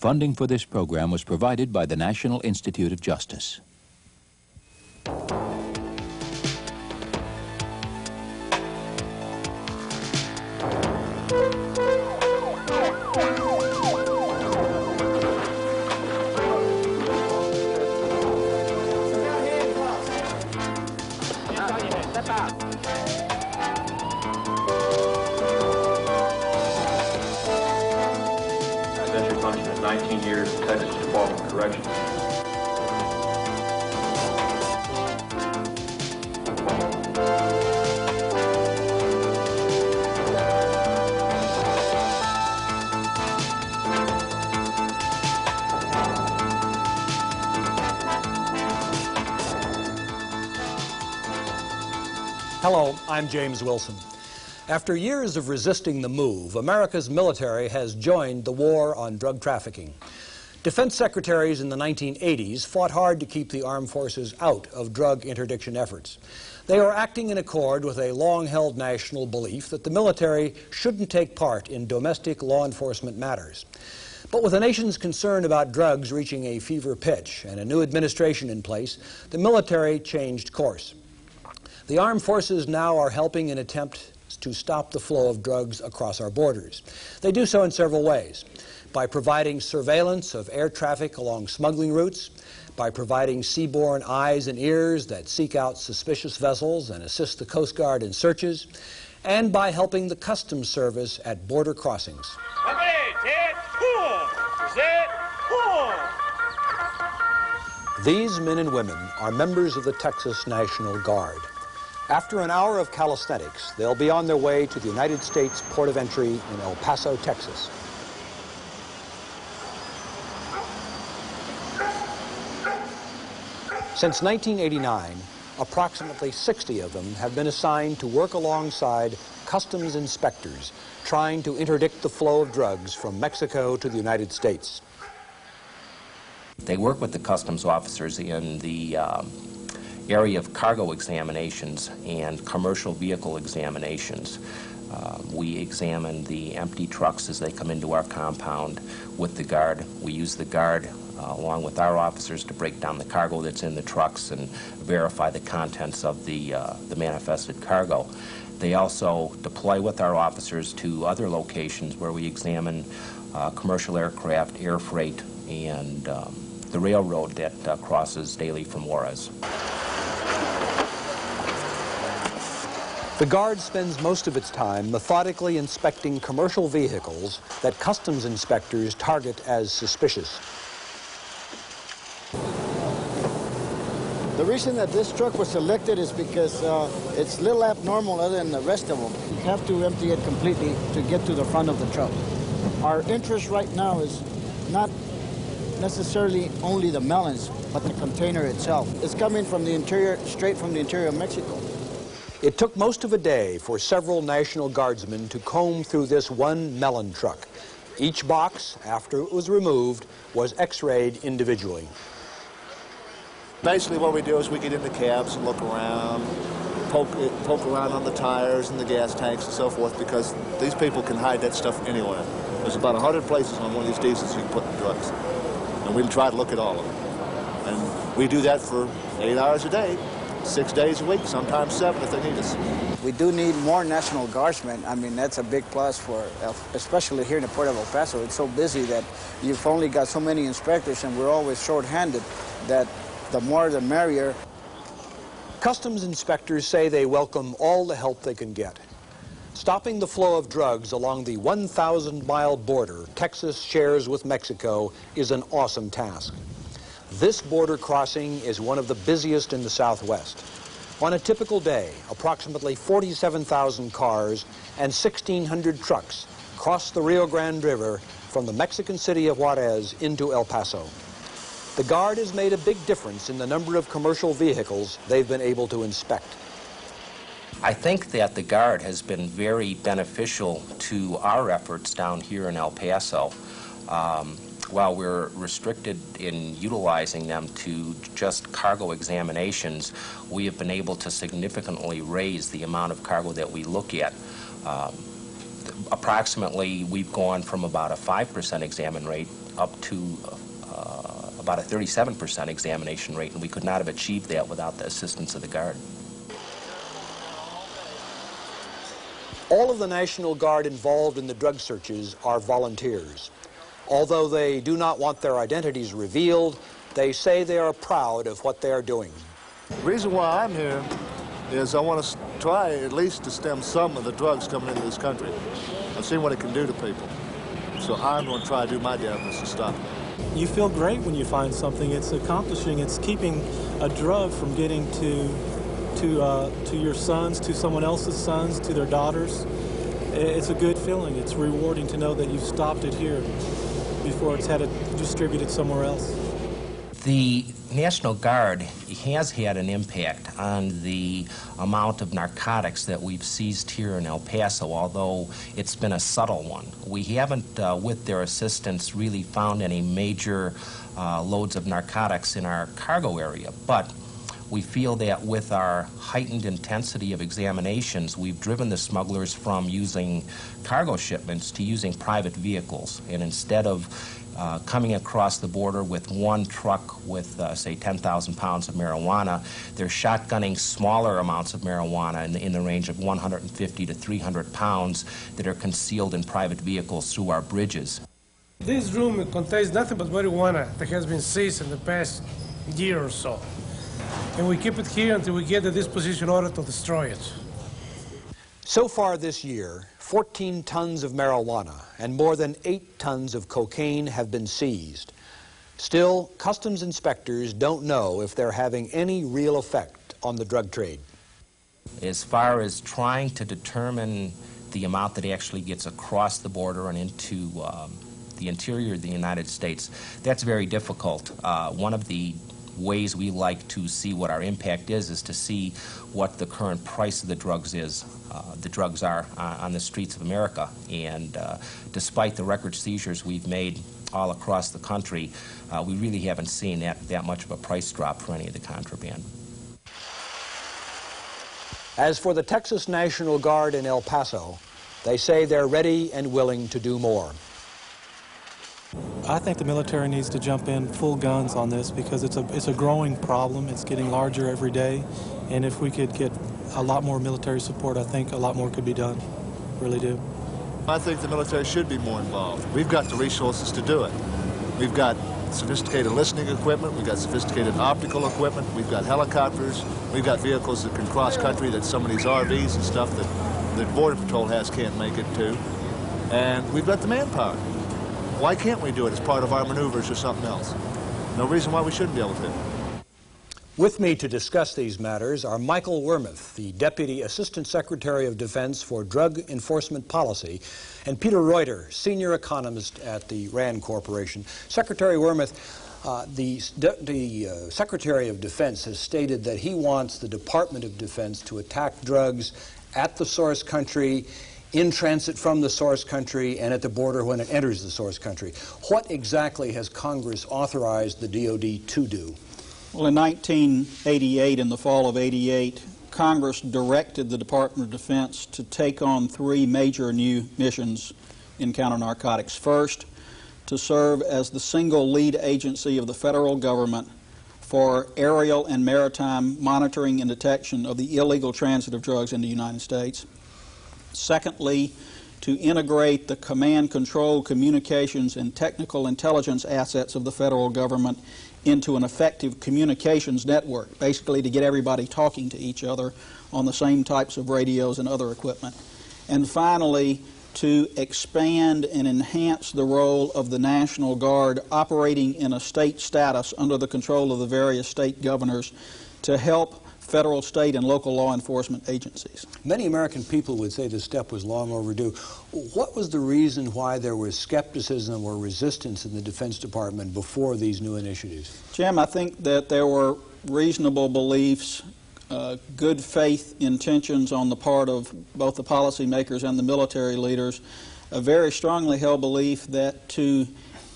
Funding for this program was provided by the National Institute of Justice. I'm James Wilson. After years of resisting the move, America's military has joined the war on drug trafficking. Defense secretaries in the 1980s fought hard to keep the armed forces out of drug interdiction efforts. They are acting in accord with a long-held national belief that the military shouldn't take part in domestic law enforcement matters. But with the nation's concern about drugs reaching a fever pitch and a new administration in place, the military changed course. The armed forces now are helping in attempt to stop the flow of drugs across our borders. They do so in several ways. By providing surveillance of air traffic along smuggling routes, by providing seaborne eyes and ears that seek out suspicious vessels and assist the Coast Guard in searches, and by helping the Customs Service at border crossings. These men and women are members of the Texas National Guard. After an hour of calisthenics, they'll be on their way to the United States port of entry in El Paso, Texas. Since 1989, approximately 60 of them have been assigned to work alongside customs inspectors trying to interdict the flow of drugs from Mexico to the United States. They work with the customs officers in the um, area of cargo examinations and commercial vehicle examinations. Uh, we examine the empty trucks as they come into our compound with the guard. We use the guard uh, along with our officers to break down the cargo that's in the trucks and verify the contents of the, uh, the manifested cargo. They also deploy with our officers to other locations where we examine uh, commercial aircraft, air freight, and um, the railroad that uh, crosses daily from Juarez. The Guard spends most of its time methodically inspecting commercial vehicles that customs inspectors target as suspicious. The reason that this truck was selected is because uh, it's a little abnormal other than the rest of them. You have to empty it completely to get to the front of the truck. Our interest right now is not necessarily only the melons, but the container itself. It's coming from the interior, straight from the interior of Mexico. It took most of a day for several National Guardsmen to comb through this one melon truck. Each box, after it was removed, was x-rayed individually. Basically what we do is we get in the cabs and look around, poke, poke around on the tires and the gas tanks and so forth because these people can hide that stuff anywhere. There's about 100 places on one of these diesels you can put the drugs. And we'll try to look at all of them. And we do that for eight hours a day, six days a week, sometimes seven if they need us. We do need more National Guardsmen. I mean, that's a big plus for, especially here in the Port of El Paso. It's so busy that you've only got so many inspectors and we're always short-handed that the more the merrier. Customs inspectors say they welcome all the help they can get. Stopping the flow of drugs along the 1,000-mile border Texas shares with Mexico is an awesome task. This border crossing is one of the busiest in the Southwest. On a typical day, approximately 47,000 cars and 1,600 trucks cross the Rio Grande River from the Mexican city of Juarez into El Paso. The Guard has made a big difference in the number of commercial vehicles they've been able to inspect. I think that the Guard has been very beneficial to our efforts down here in El Paso. Um, while we're restricted in utilizing them to just cargo examinations, we have been able to significantly raise the amount of cargo that we look at. Um, approximately, we've gone from about a 5% examine rate up to uh, about a 37% examination rate, and we could not have achieved that without the assistance of the Guard. All of the National Guard involved in the drug searches are volunteers. Although they do not want their identities revealed, they say they are proud of what they are doing. The reason why I'm here is I want to try at least to stem some of the drugs coming into this country. I've seen what it can do to people. So I'm going to try to do my damnedest to stop it. You feel great when you find something. It's accomplishing. It's keeping a drug from getting to to uh, to your sons, to someone else's sons, to their daughters. It's a good feeling. It's rewarding to know that you've stopped it here before it's had it distributed somewhere else. The National Guard has had an impact on the amount of narcotics that we've seized here in El Paso, although it's been a subtle one. We haven't, uh, with their assistance, really found any major uh, loads of narcotics in our cargo area, but we feel that with our heightened intensity of examinations, we've driven the smugglers from using cargo shipments to using private vehicles. And instead of uh, coming across the border with one truck with, uh, say, 10,000 pounds of marijuana. They're shotgunning smaller amounts of marijuana in the, in the range of 150 to 300 pounds that are concealed in private vehicles through our bridges. This room contains nothing but marijuana that has been seized in the past year or so. And we keep it here until we get the disposition order to destroy it. So far this year, 14 tons of marijuana and more than 8 tons of cocaine have been seized. Still, customs inspectors don't know if they're having any real effect on the drug trade. As far as trying to determine the amount that actually gets across the border and into um, the interior of the United States, that's very difficult. Uh, one of the ways we like to see what our impact is is to see what the current price of the drugs is. Uh, the drugs are uh, on the streets of America, and uh, despite the record seizures we've made all across the country, uh, we really haven't seen that, that much of a price drop for any of the contraband. As for the Texas National Guard in El Paso, they say they're ready and willing to do more. I think the military needs to jump in full guns on this because it's a it's a growing problem. It's getting larger every day, and if we could get a lot more military support, I think a lot more could be done. Really do. I think the military should be more involved. We've got the resources to do it. We've got sophisticated listening equipment, we've got sophisticated optical equipment, we've got helicopters, we've got vehicles that can cross country that some of these RVs and stuff that the Border Patrol has can't make it to. And we've got the manpower. Why can't we do it as part of our maneuvers or something else? No reason why we shouldn't be able to. With me to discuss these matters are Michael Wormuth, the Deputy Assistant Secretary of Defense for Drug Enforcement Policy, and Peter Reuter, Senior Economist at the RAND Corporation. Secretary Wormuth, uh, the, the uh, Secretary of Defense has stated that he wants the Department of Defense to attack drugs at the source country in transit from the source country and at the border when it enters the source country. What exactly has Congress authorized the DoD to do? Well, in 1988, in the fall of 88, Congress directed the Department of Defense to take on three major new missions in counter narcotics. First, to serve as the single lead agency of the federal government for aerial and maritime monitoring and detection of the illegal transit of drugs into the United States. Secondly, to integrate the command, control, communications, and technical intelligence assets of the federal government into an effective communications network, basically to get everybody talking to each other on the same types of radios and other equipment. And finally, to expand and enhance the role of the National Guard operating in a state status under the control of the various state governors to help federal, state, and local law enforcement agencies. Many American people would say this step was long overdue. What was the reason why there was skepticism or resistance in the Defense Department before these new initiatives? Jim, I think that there were reasonable beliefs, uh, good faith intentions on the part of both the policymakers and the military leaders, a very strongly held belief that to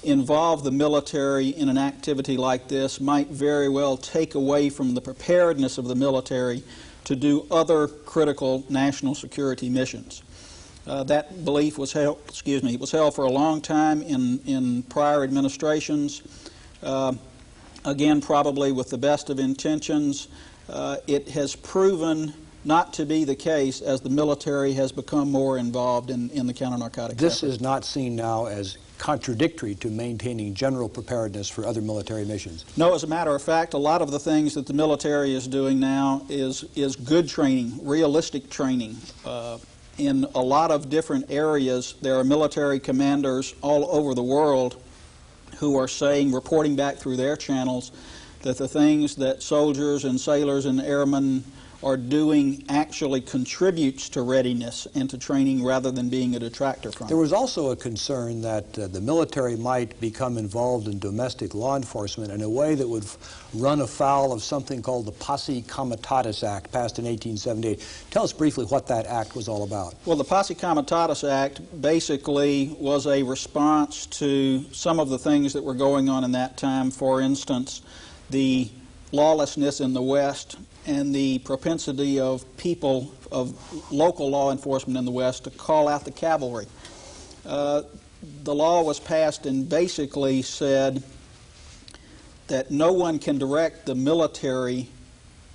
involve the military in an activity like this might very well take away from the preparedness of the military to do other critical national security missions. Uh, that belief was held, excuse me, was held for a long time in, in prior administrations. Uh, again, probably with the best of intentions. Uh, it has proven not to be the case as the military has become more involved in, in the counter-narcotics This effort. is not seen now as contradictory to maintaining general preparedness for other military missions. No, as a matter of fact, a lot of the things that the military is doing now is, is good training, realistic training. Uh, in a lot of different areas, there are military commanders all over the world who are saying, reporting back through their channels, that the things that soldiers and sailors and airmen are doing actually contributes to readiness and to training rather than being a detractor from it. There was also a concern that uh, the military might become involved in domestic law enforcement in a way that would run afoul of something called the Posse Comitatus Act, passed in 1878. Tell us briefly what that act was all about. Well, the Posse Comitatus Act basically was a response to some of the things that were going on in that time. For instance, the lawlessness in the West and the propensity of people, of local law enforcement in the West, to call out the cavalry. Uh, the law was passed and basically said that no one can direct the military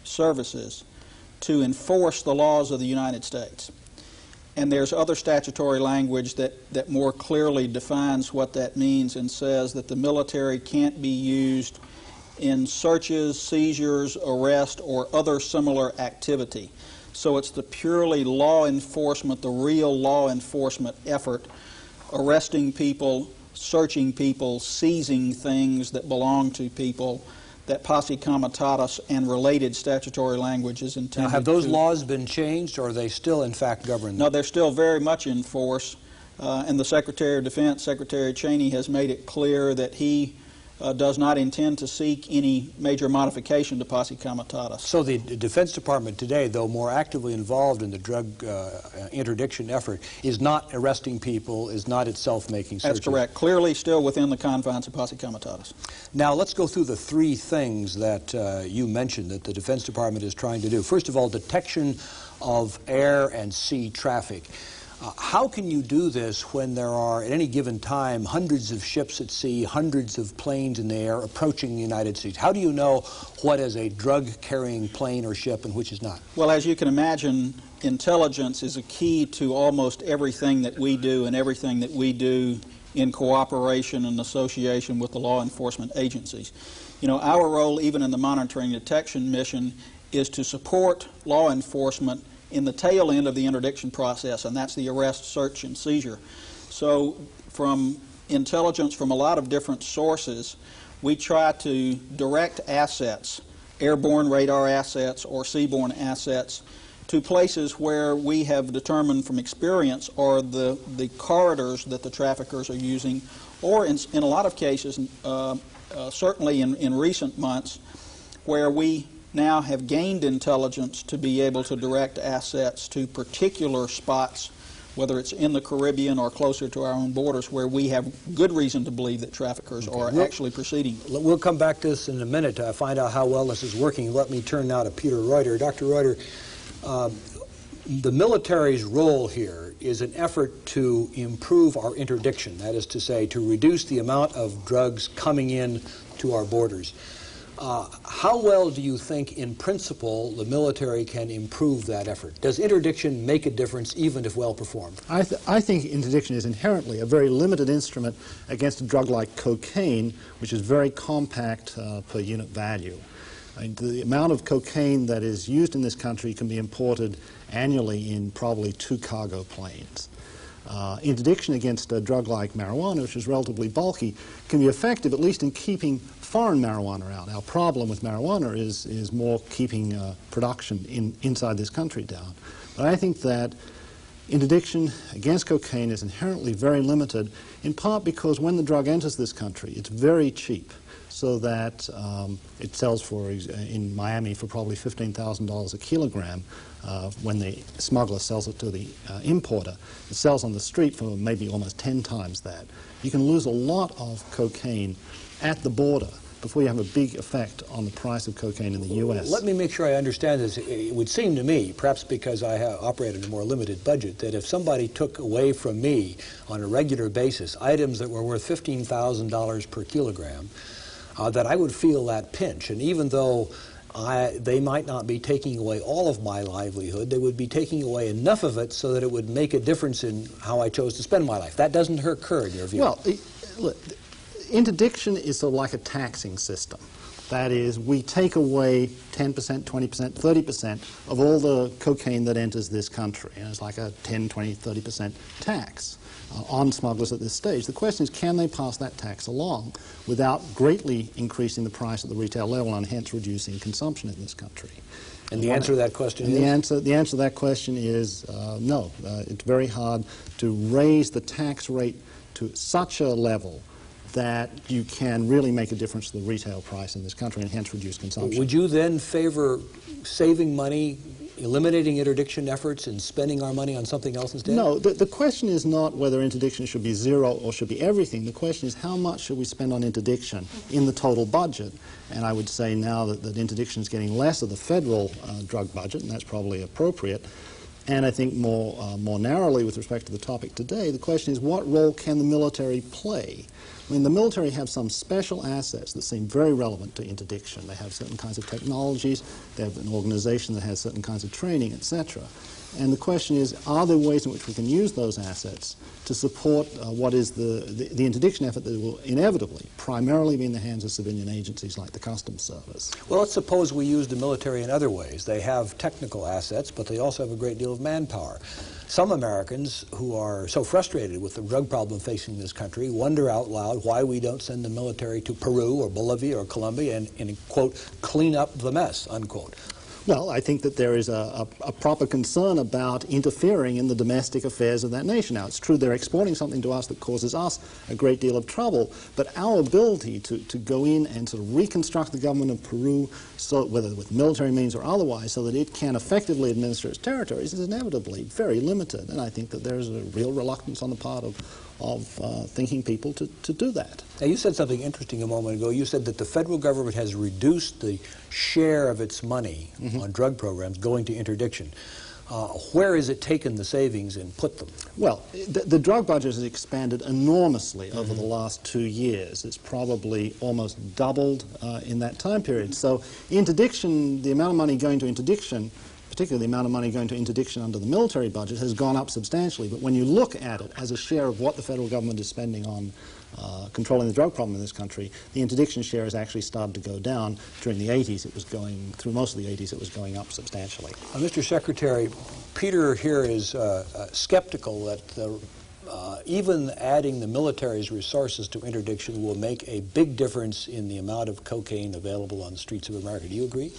services to enforce the laws of the United States. And there's other statutory language that, that more clearly defines what that means and says that the military can't be used in searches, seizures, arrest, or other similar activity. So it's the purely law enforcement, the real law enforcement effort, arresting people, searching people, seizing things that belong to people, that posse comitatus and related statutory language is intended Now, have those to- laws been changed, or are they still, in fact, govern? no, they're still very much in force, uh, and the Secretary of Defense, Secretary Cheney, has made it clear that he uh, does not intend to seek any major modification to posse comitatus. So the D- Defense Department today, though more actively involved in the drug uh, interdiction effort, is not arresting people, is not itself making searches. That's correct. Clearly, still within the confines of posse comitatus. Now, let's go through the three things that uh, you mentioned that the Defense Department is trying to do. First of all, detection of air and sea traffic. Uh, how can you do this when there are, at any given time, hundreds of ships at sea, hundreds of planes in the air approaching the United States? How do you know what is a drug carrying plane or ship and which is not? Well, as you can imagine, intelligence is a key to almost everything that we do and everything that we do in cooperation and association with the law enforcement agencies. You know, our role, even in the monitoring detection mission, is to support law enforcement in the tail end of the interdiction process, and that's the arrest, search, and seizure. So, from intelligence from a lot of different sources, we try to direct assets, airborne radar assets or seaborne assets, to places where we have determined from experience are the, the corridors that the traffickers are using, or in, in a lot of cases, uh, uh, certainly in, in recent months, where we now have gained intelligence to be able to direct assets to particular spots, whether it's in the Caribbean or closer to our own borders, where we have good reason to believe that traffickers are Well- actually proceeding. We'll come back to this in a minute to find out how well this is working. Let me turn now to Peter Reuter. Dr. Reuter, uh, the military's role here is an effort to improve our interdiction, that is to say, to reduce the amount of drugs coming in to our borders. Uh, how well do you think, in principle, the military can improve that effort? Does interdiction make a difference, even if well performed? I, th- I think interdiction is inherently a very limited instrument against a drug like cocaine, which is very compact uh, per unit value. The amount of cocaine that is used in this country can be imported annually in probably two cargo planes. Uh, interdiction against a drug like marijuana, which is relatively bulky, can be effective at least in keeping foreign marijuana out. Our problem with marijuana is, is more keeping uh, production in, inside this country down. But I think that interdiction against cocaine is inherently very limited, in part because when the drug enters this country, it's very cheap, so that um, it sells for, in Miami, for probably $15,000 a kilogram uh, when the smuggler sells it to the uh, importer. It sells on the street for maybe almost 10 times that. You can lose a lot of cocaine at the border before you have a big effect on the price of cocaine in the U.S. Let me make sure I understand this. It would seem to me, perhaps because I ha- operate in a more limited budget, that if somebody took away from me on a regular basis items that were worth $15,000 per kilogram, uh, that I would feel that pinch. And even though I, they might not be taking away all of my livelihood, they would be taking away enough of it so that it would make a difference in how I chose to spend my life. That doesn't occur in your view. Well, it, look, interdiction is sort of like a taxing system. That is, we take away 10%, 20%, 30% of all the cocaine that enters this country. And it's like a 10, 20, 30% tax uh, on smugglers at this stage. The question is, can they pass that tax along without greatly increasing the price at the retail level and hence reducing consumption in this country? And the answer to that question and is? The answer, the answer to that question is uh, no. Uh, it's very hard to raise the tax rate to such a level that you can really make a difference to the retail price in this country and hence reduce consumption. Would you then favor saving money, eliminating interdiction efforts, and spending our money on something else instead? No, the, the question is not whether interdiction should be zero or should be everything. The question is how much should we spend on interdiction in the total budget? And I would say now that, that interdiction is getting less of the federal uh, drug budget, and that's probably appropriate. And I think more, uh, more narrowly with respect to the topic today, the question is what role can the military play? I mean, the military have some special assets that seem very relevant to interdiction. They have certain kinds of technologies, they have an organization that has certain kinds of training, etc. And the question is, are there ways in which we can use those assets to support uh, what is the, the, the, interdiction effort that will inevitably primarily be in the hands of civilian agencies like the Customs Service? Well, let's suppose we use the military in other ways. They have technical assets, but they also have a great deal of manpower. Some Americans who are so frustrated with the drug problem facing this country wonder out loud why we don't send the military to Peru or Bolivia or Colombia and, and quote, clean up the mess, unquote. Well, I think that there is a, a, a, proper concern about interfering in the domestic affairs of that nation. Now, it's true they're exporting something to us that causes us a great deal of trouble, but our ability to, to go in and sort of reconstruct the government of Peru, so, whether with military means or otherwise, so that it can effectively administer its territories is inevitably very limited. And I think that there's a real reluctance on the part of of uh, thinking people to, to do that. Now, you said something interesting a moment ago. You said that the federal government has reduced the share of its money mm-hmm. on drug programs going to interdiction. Uh, where has it taken the savings and put them? Well, the, the drug budget has expanded enormously over mm-hmm. the last two years. It's probably almost doubled uh, in that time period. So, interdiction, the amount of money going to interdiction particularly the amount of money going to interdiction under the military budget, has gone up substantially. But when you look at it as a share of what the federal government is spending on uh, controlling the drug problem in this country, the interdiction share has actually started to go down. During the 80s, it was going, through most of the 80s, it was going up substantially. Uh, Mr. Secretary, Peter here is uh, uh skeptical that the uh, even adding the military's resources to interdiction will make a big difference in the amount of cocaine available on the streets of America. Do you agree?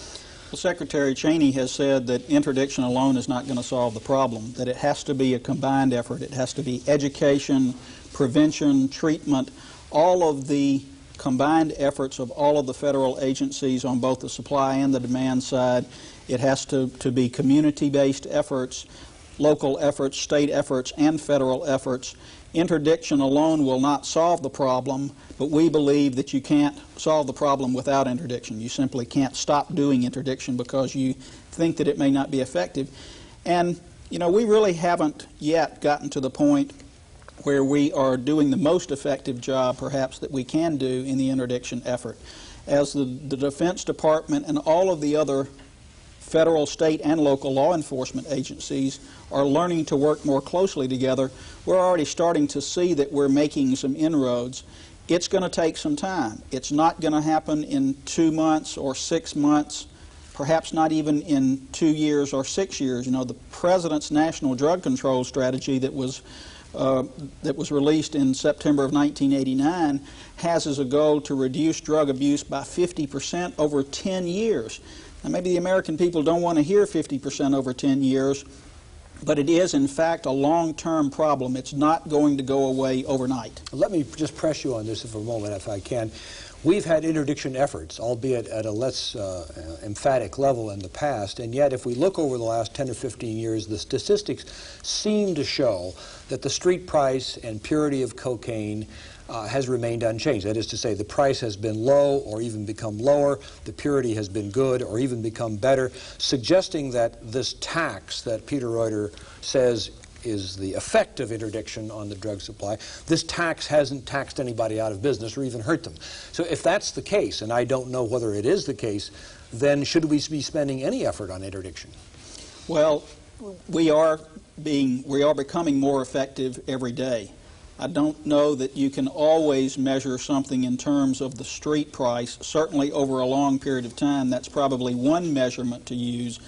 Well, Secretary Cheney has said that interdiction alone is not going to solve the problem, that it has to be a combined effort. It has to be education, prevention, treatment, all of the combined efforts of all of the federal agencies on both the supply and the demand side. It has to, to be community-based efforts, local efforts, state efforts, and federal efforts. Interdiction alone will not solve the problem, but we believe that you can't solve the problem without interdiction. You simply can't stop doing interdiction because you think that it may not be effective. And, you know, we really haven't yet gotten to the point where we are doing the most effective job, perhaps, that we can do in the interdiction effort. As the, the Defense Department and all of the other federal, state, and local law enforcement agencies are learning to work more closely together, we're already starting to see that we're making some inroads. It's going to take some time. It's not going to happen in two months or six months, perhaps not even in two years or six years. You know, the President's National Drug Control Strategy that was uh, that was released in September of 1989 has as a goal to reduce drug abuse by 50% over 10 years. Now, maybe the American people don't want to hear 50% over 10 years, but it is, in fact, a long-term problem. It's not going to go away overnight. Let me just press you on this for a moment, if I can. We've had interdiction efforts, albeit at a less uh, emphatic level in the past, and yet if we look over the last 10 or 15 years, the statistics seem to show that the street price and purity of cocaine uh, has remained unchanged. That is to say, the price has been low or even become lower, the purity has been good or even become better, suggesting that this tax that Peter Reuter says is the effect of interdiction on the drug supply, this tax hasn't taxed anybody out of business or even hurt them. So if that's the case, and I don't know whether it is the case, then should we be spending any effort on interdiction? Well, we are being we are becoming more effective every day. I don't know that you can always measure something in terms of the street price. Certainly over a long period of time, that's probably one measurement to use.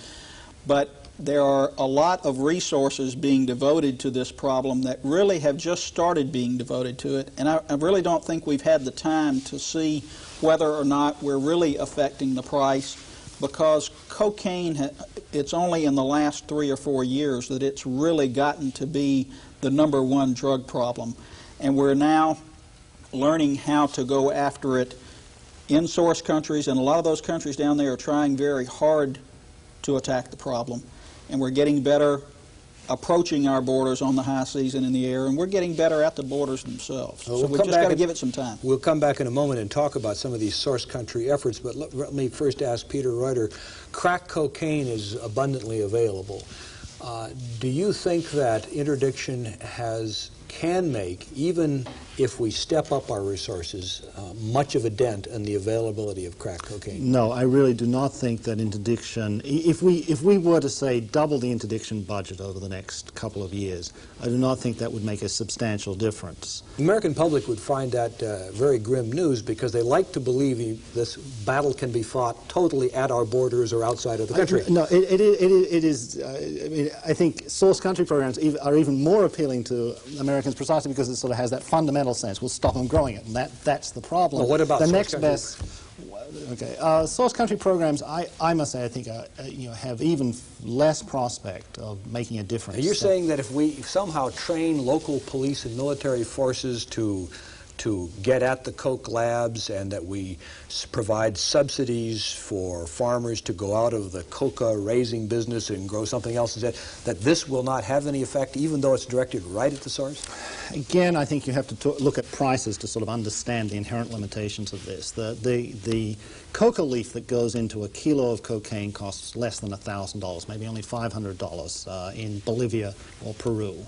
But there are a lot of resources being devoted to this problem that really have just started being devoted to it. And I, I really don't think we've had the time to see whether or not we're really affecting the price because cocaine, it's only in the last three or four years that it's really gotten to be the number one drug problem. And we're now learning how to go after it in source countries, and a lot of those countries down there are trying very hard to attack the problem. And we're getting better approaching our borders on the high seas and in the air, and we're getting better at the borders themselves. Well, so we'll we've just got to give it some time. We'll come back in a moment and talk about some of these source country efforts, but let, let me first ask Peter Reuter. Crack cocaine is abundantly available. Uh, do you think that interdiction has can make, even if we step up our resources, uh, much of a dent in the availability of crack cocaine? No, I really do not think that interdiction, if we, if we were to say double the interdiction budget over the next couple of years, I do not think that would make a substantial difference. The American public would find that uh, very grim news because they like to believe this battle can be fought totally at our borders or outside of the country. I- no, it, it, is- it, is- it is, uh, I mean, I think source country programs are even more appealing to Americans precisely because it sort of has that fundamental sense. We'll stop them growing it, and that, that's the problem. Well, what about the next country? best? Okay, uh, source country programs, I, I must say, I think, uh, uh, you know, have even less prospect of making a difference. You're saying that if we somehow train local police and military forces to to get at the coke labs and that we provide subsidies for farmers to go out of the coca raising business and grow something else instead, that this will not have any effect even though it's directed right at the source? Again, I think you have to look at prices to sort of understand the inherent limitations of this. The, the, the coca leaf that goes into a kilo of cocaine costs less than $1,000, maybe only $500 uh, in Bolivia or Peru.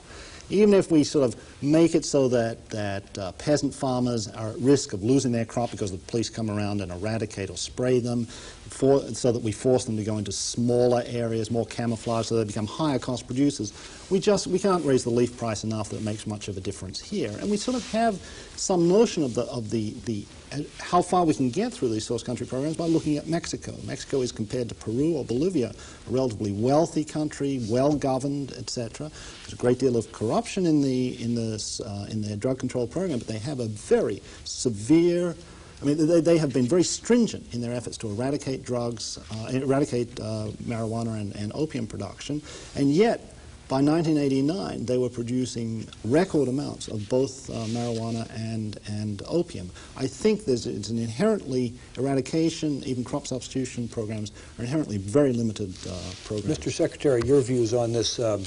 Even if we sort of make it so that, that uh, peasant farmers are at risk of losing their crop because the police come around and eradicate or spray them, for, so that we force them to go into smaller areas, more camouflage, so they become higher cost producers, we just we can't raise the leaf price enough that it makes much of a difference here. And we sort of have some notion of the of the, the uh, how far we can get through these source country programs by looking at Mexico. Mexico is compared to Peru or Bolivia, a relatively wealthy country, well governed, etc. There's a great deal of corruption in the in the uh, in their drug control program, but they have a very severe I mean, they, they have been very stringent in their efforts to eradicate drugs, uh, eradicate uh, marijuana and, and opium production, and yet by 1989 they were producing record amounts of both uh, marijuana and, and opium. I think there's it's an inherently eradication, even crop substitution programs are inherently very limited uh, programs. Mr. Secretary, your views on this. Um,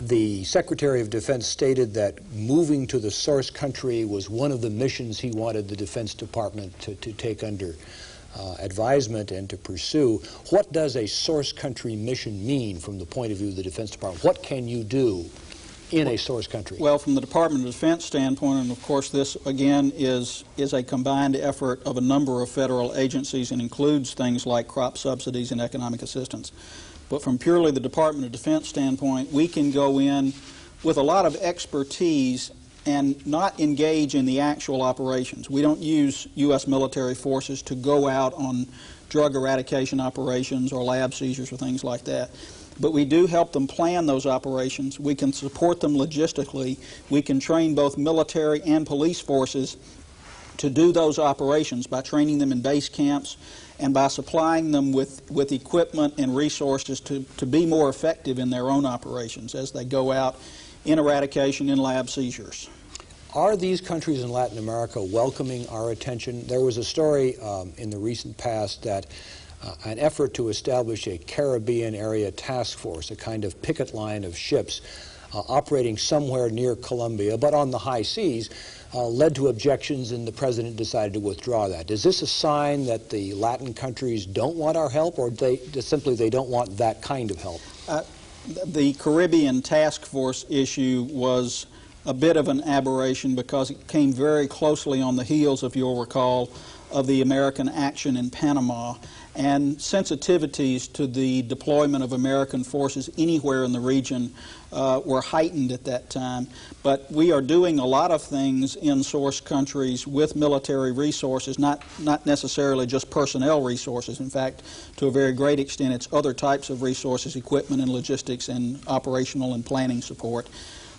the Secretary of Defense stated that moving to the source country was one of the missions he wanted the Defense Department to, to take under uh, advisement and to pursue. What does a source country mission mean from the point of view of the Defense Department? What can you do in a source country? Well, from the Department of Defense standpoint, and of course this again is is a combined effort of a number of federal agencies and includes things like crop subsidies and economic assistance. But from purely the Department of Defense standpoint, we can go in with a lot of expertise and not engage in the actual operations. We don't use U.S. military forces to go out on drug eradication operations or lab seizures or things like that. But we do help them plan those operations. We can support them logistically. We can train both military and police forces to do those operations by training them in base camps and by supplying them with, with equipment and resources to, to be more effective in their own operations as they go out in eradication in lab seizures. Are these countries in Latin America welcoming our attention? There was a story um, in the recent past that uh, an effort to establish a Caribbean area task force, a kind of picket line of ships, operating somewhere near Colombia, but on the high seas, uh, led to objections and the president decided to withdraw that. Is this a sign that the Latin countries don't want our help or they, simply they don't want that kind of help? Uh, the Caribbean task force issue was a bit of an aberration because it came very closely on the heels, if you'll recall, of the American action in Panama and sensitivities to the deployment of American forces anywhere in the region uh, were heightened at that time. But we are doing a lot of things in source countries with military resources, not, not necessarily just personnel resources. In fact, to a very great extent, it's other types of resources, equipment and logistics and operational and planning support.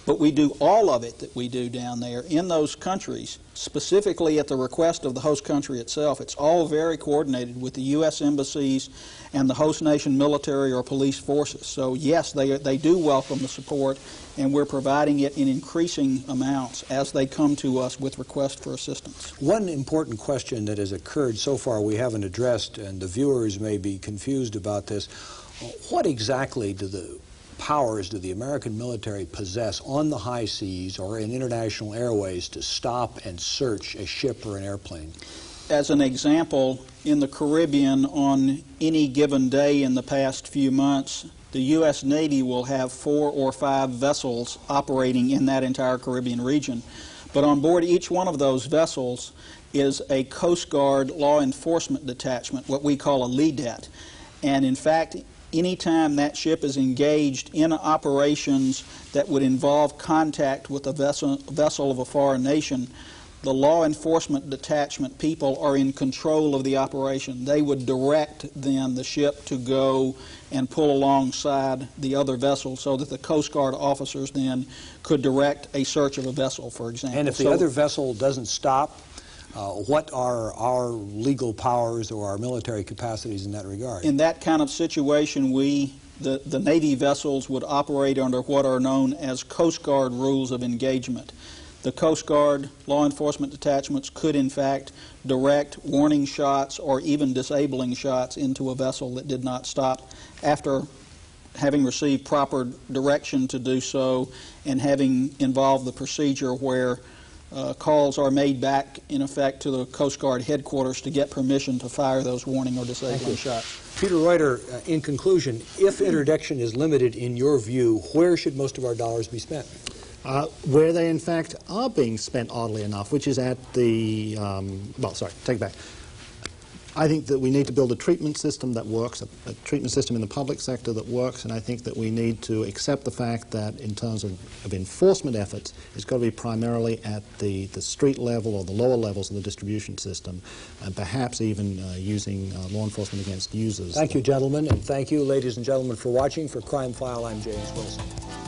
But we do all of it that we do down there in those countries, specifically at the request of the host country itself. It's all very coordinated with the U.S. embassies and the host nation military or police forces. So, yes, they, they do welcome the support, and we're providing it in increasing amounts as they come to us with requests for assistance. One important question that has occurred so far we haven't addressed, and the viewers may be confused about this. What exactly do the powers do the American military possess on the high seas or in international airways to stop and search a ship or an airplane? As an example, in the Caribbean on any given day in the past few months, the U.S. Navy will have four or five vessels operating in that entire Caribbean region. But on board each one of those vessels is a Coast Guard law enforcement detachment, what we call a LEDET. And in fact, anytime that ship is engaged in operations that would involve contact with a vessel, vessel of a foreign nation, the law enforcement detachment people are in control of the operation. They would direct then the ship to go and pull alongside the other vessel so that the Coast Guard officers then could direct a search of a vessel, for example. And if the so, other vessel doesn't stop, uh, what are our legal powers or our military capacities in that regard? In that kind of situation, we, the, the Navy vessels would operate under what are known as Coast Guard rules of engagement. The Coast Guard law enforcement detachments could, in fact, direct warning shots or even disabling shots into a vessel that did not stop after having received proper direction to do so and having involved the procedure where uh, calls are made back, in effect, to the Coast Guard headquarters to get permission to fire those warning or disabling shots. Peter Reuter, uh, in conclusion, if interdiction is limited in your view, where should most of our dollars be spent? Uh, where they in fact are being spent, oddly enough, which is at the, um, well, sorry, take it back. I think that we need to build a treatment system that works, a, a, treatment system in the public sector that works, and I think that we need to accept the fact that in terms of, of enforcement efforts, it's got to be primarily at the, the street level or the lower levels of the distribution system, and perhaps even uh, using uh, law enforcement against users. Thank you, gentlemen, and thank you, ladies and gentlemen, for watching. For Crime File, I'm James Wilson.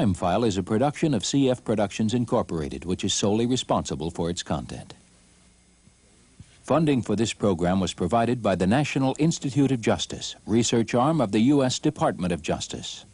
Crime File is a production of CF Productions Incorporated, which is solely responsible for its content. Funding for this program was provided by the National Institute of Justice, research arm of the U.S. Department of Justice.